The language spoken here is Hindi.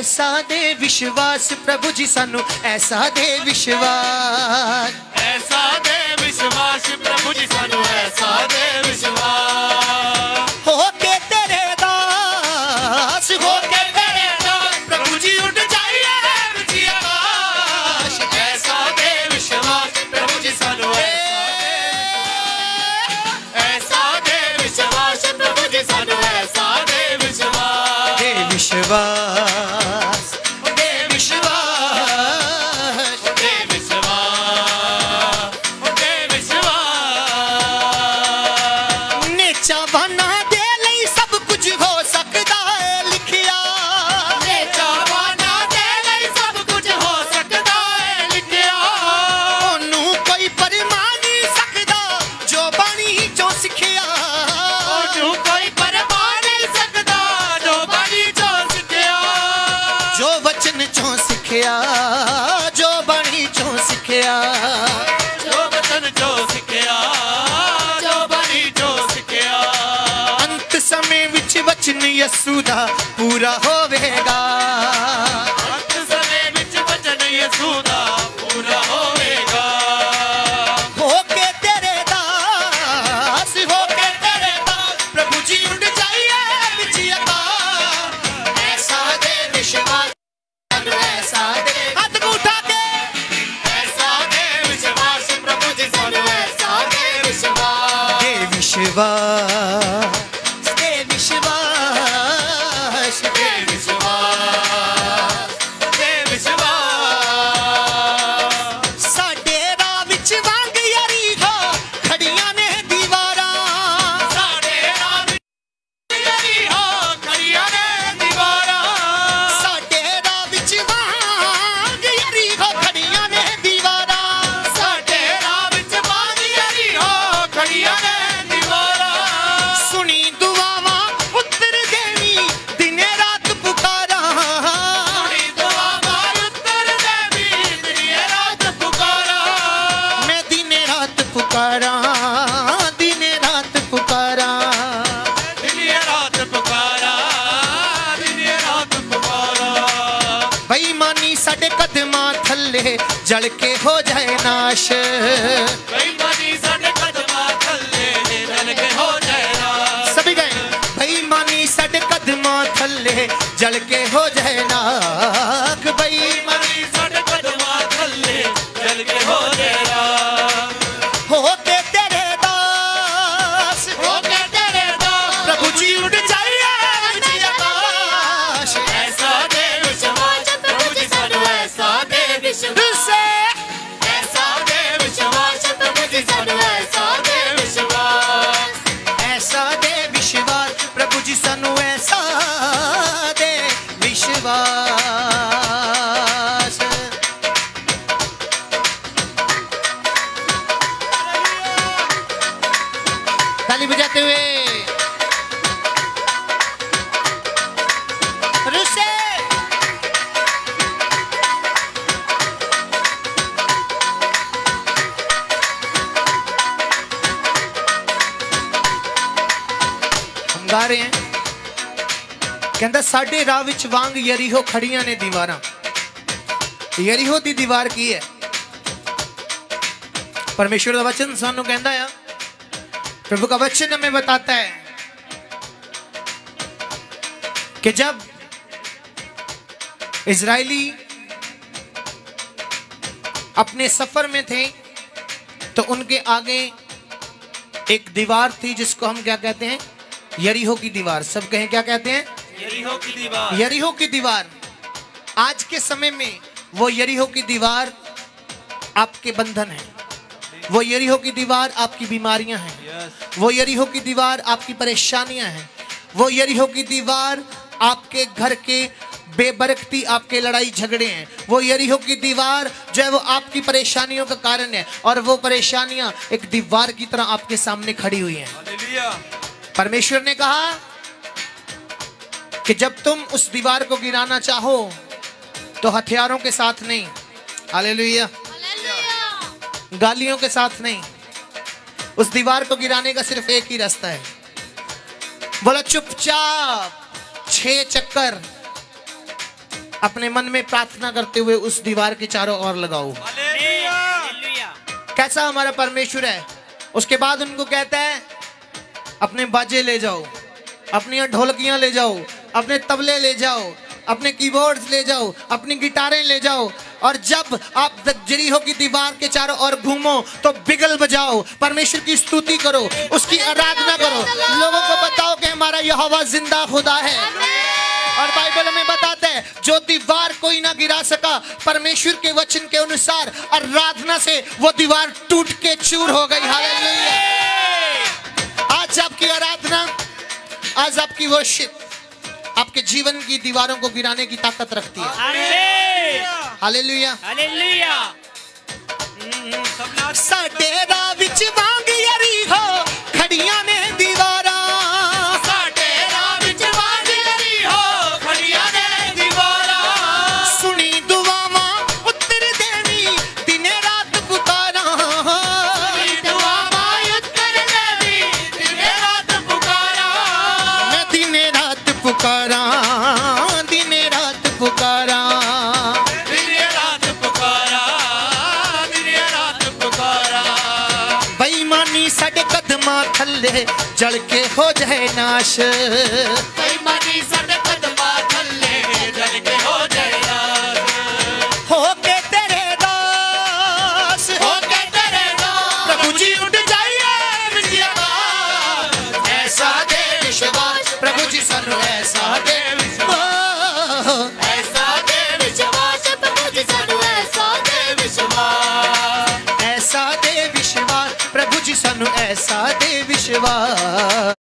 ਐਸਾ ਦੇ ਵਿਸ਼ਵਾਸ ਪ੍ਰਭੂ ਜੀ ਸਾਨੂੰ ਐਸਾ ਦੇ ਵਿਸ਼ਵਾਸ ਐਸਾ ਦੇ ਵਿਸ਼ਵਾਸ ਪ੍ਰਭੂ ਜੀ ਸਾਨੂੰ ਐਸਾ ਦੇ ਵਿਸ਼ਵਾਸ ਨੇਚਾਵਾਨਾਂ ਦੇ ਲਈ ਸਭ ਕੁਝ ਹੋ ਸਕਦਾ ਹੈ ਲਿਖਿਆ। ਚਾਵਾਨਾ ਦੇ ਲਈ ਸਭ ਕੁਝ ਹੋ ਸਕਦਾ ਹੈ ਲਿਖਿਆ। ਉਹਨੂੰ ਕੋਈ ਪਰਮਾ ਨਹੀਂ ਸਕਦਾ ਜੋ ਬਾਣੀ ਚੋਂ ਸਿੱਖਿਆ। ਉਹਨੂੰ ਕੋਈ ਪਰਵਾਹ ਨਹੀਂ ਸਕਦਾ ਜੋ ਬਾਣੀ ਚੋਂ ਸਿੱਖਿਆ। ਜੋ ਵਚਨ ਚੋਂ ਸਿੱਖਿਆ ਜੋ ਬਾਣੀ ਚੋਂ ਸਿੱਖਿਆ। ਯਸੂ ਦਾ ਪੂਰਾ ਹੋਵੇਗਾ ਅੰਤ ਸਮੇਂ ਵਿੱਚ ਬਚਨ ਯਿਸੂ ਦਾ ਪੂਰਾ ਹੋਵੇਗਾ ਹੋ ਕੇ ਤੇਰੇ ਦਾਸ ਹੋ ਕੇ ਤੇਰੇ ਦਾਸ ਪ੍ਰਭੂ ਜੀ ਉੱਡ ਜਾਈਏ ਵਿੱਚ ਆਕਾਸ਼ ਐਸਾ ਦੇ ਵਿਸ਼ਵਾਸ ਸਾਨੂੰ ਐਸਾ ਦੇ ਹੱਥ ਨੂੰ ਉਠਾ ਕੇ ਐਸਾ ਦੇ ਵਿਸ਼ਵਾਸ ਪ੍ਰਭੂ ਜੀ ਸਾਨੂੰ ਐਸਾ ਦੇ ਵਿਸ਼ਵਾਸ ਦੇ ਵਿਸ਼ਵਾਸ Bhagavan जल के हो जाए नाश। सभी गए बेईमानी सड कदमा थल्ले जल के हो जाए हम गा रहे हैं ਕਹਿੰਦਾ ਸਾਡੇ ਰਾਹ ਵਿੱਚ ਵਾਂਗ ਯਰੀਹੋ ਖੜੀਆਂ ਨੇ ਦੀਵਾਰਾਂ ਯਰੀਹੋ ਦੀ ਦੀਵਾਰ ਕੀ ਹੈ परमेश्वर का वचन सानू कहता है प्रभु का वचन हमें बताता है कि जब इजरायली अपने सफर में थे तो उनके आगे एक दीवार थी जिसको हम क्या कहते हैं यरीहो की दीवार। सब कहें क्या कहते हैं? यरीहो की दीवार। यरीहो की दीवार। आज के समय में वो यरीहो की दीवार आपके बंधन है। वो यरीहो की दीवार आपकी बीमारियाँ हैं। वो यरीहो की दीवार आपकी परेशानियाँ हैं। वो यरीहो की दीवार आपके घर के बेबरकती आपके लड़ाई झगड़े हैं। वो यरीहो की दीवार जो है वो आपकी परेशानियों का कारण है। और वो परेशानियाँ एक दीवार की तरह आपके सामने खड़ी हुई हैं। परमेश्वर ने कहा कि जब तुम उस दीवार को गिराना चाहो तो हथियारों के साथ नहीं। हालेलुया। गालियों के साथ नहीं। उस दीवार को गिराने का सिर्फ़ एक ही रास्ता है। बोला चुपचाप छह चक्कर अपने मन में प्रार्थना करते हुए उस दीवार के चारों ओर लगाओ। कैसा हमारा परमेश्वर है? उसके बाद उनको कहता है अपने बाजे ले जाओ, अपनी ढोलकियाँ ले जाओ, अपने तबले ले जाओ, अपने कीबोर्ड्स ले जाओ, अपनी गिटारें ले जाओ। और जब आप जरीहो की दीवार के चारों ओर घूमो तो बिगल बजाओ, परमेश्वर की स्तुति करो, उसकी आराधना करो। लोगों को बताओ कि हमारा यहोवा ज़िंदा खुदा है। और बाइबल में बताते हैं, जो दीवार कोई ना गिरा सका, परमेश्वर के वचन के अनुसार आराधना से वो दीवार टूट के चूर हो गई। हालेलुया। आज आपकी आराधना आज आपकी वर्शिप आपके जीवन की दीवारों को गिराने की ताकत रखती है। हालेलुया। साडे बेईमानी कदमा थले चल के हो जाए नाश ऐसा दे विश्वास